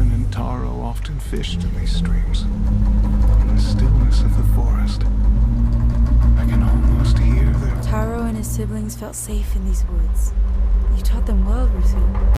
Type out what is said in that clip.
Orin and Taro often fished in these streams. In the stillness of the forest, I can almost hear their Taro and his siblings felt safe in these woods.